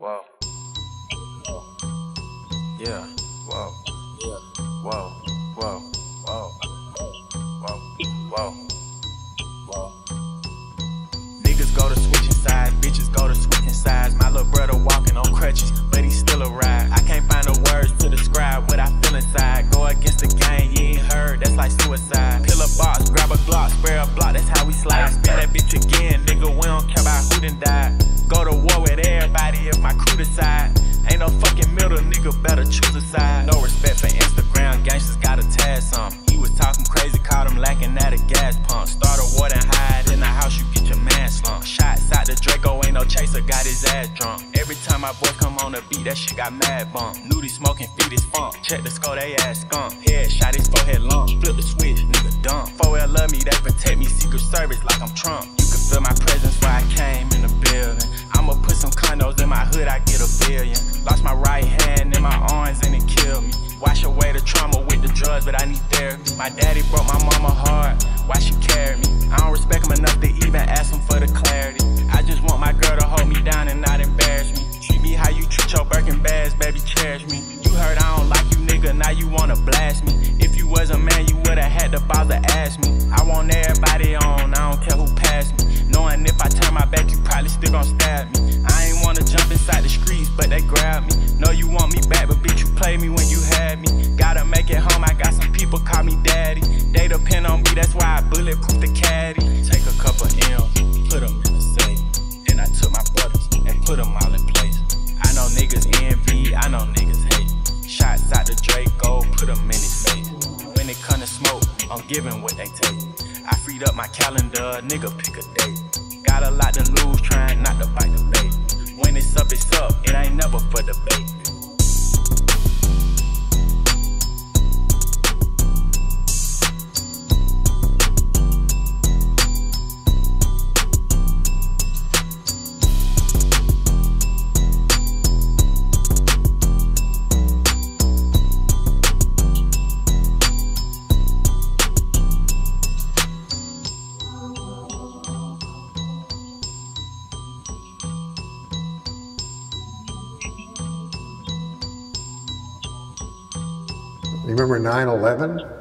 Whoa. Yeah. Whoa. Yeah. Whoa. Whoa. Whoa. Whoa. Whoa. Whoa. Niggas go to switching sides, bitches go to switching sides. My little brother walking on crutches, but he still a ride. I can't find the words to describe what I feel inside. Go against the gang, you ain't heard, that's like suicide. Pill a box, grab a Glock, spray a block, that's how we slide. Spin that bitch again, nigga, we don't care about who done died. Go to war with everybody ass drunk. Every time my boy come on the beat, that shit got mad bump. Nudie smoking, feed is funk. Check the score, they ass skunk. Head shot, his forehead lump. Flip the switch, nigga dump. 4L love me, they protect me, Secret Service like I'm Trump. You can feel my presence where I came in the building. I'ma put some condos in my hood, I get a billion. Lost my right hand in my arms and it killed me. Wash away the trauma with the drugs, but I need therapy. My daddy broke my mama heart. Why she carry blast me. If you was a man, you would've had to bother ask me. I want everybody on, I don't care who passed me. Knowing if I turn my back, you probably still gon' stab me. I ain't wanna jump inside the streets, but they grab me. Know you want me back, but bitch, you played me when you had me. Gotta make it home, I got some people call me daddy. They depend on me, that's why I bulletproof the caddy. Take a couple M's, put them in the safe. Then I took my brothers and put them all in place. I know niggas envy, I know niggas hate. I'm giving what they take. I freed up my calendar, nigga pick a date. Got a lot to lose, trying not to bite You remember 9 11?